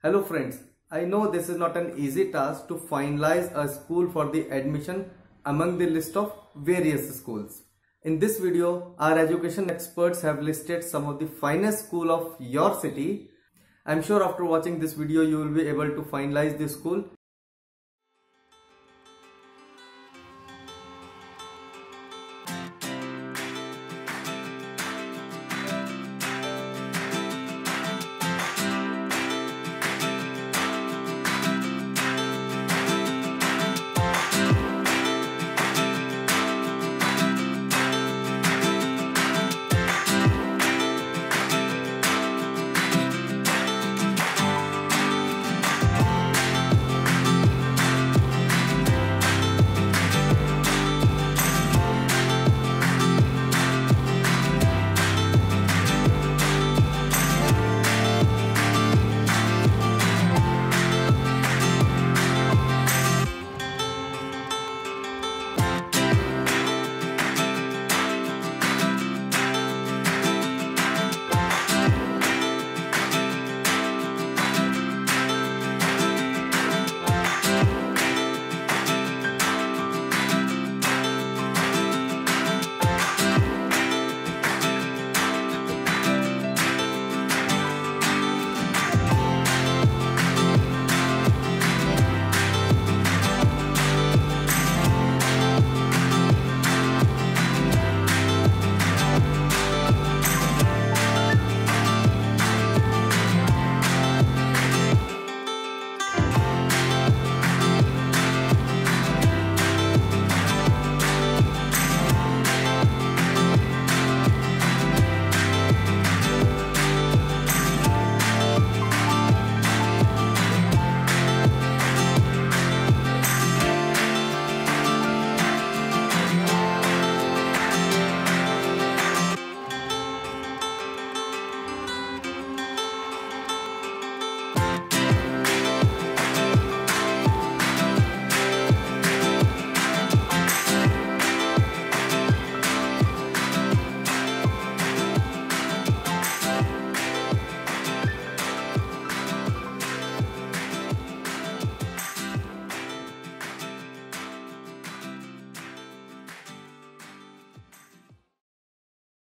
Hello friends, I know this is not an easy task to finalize a school for the admission among the list of various schools. In this video, our education experts have listed some of the finest school of your city. I'm sure after watching this video, you will be able to finalize the school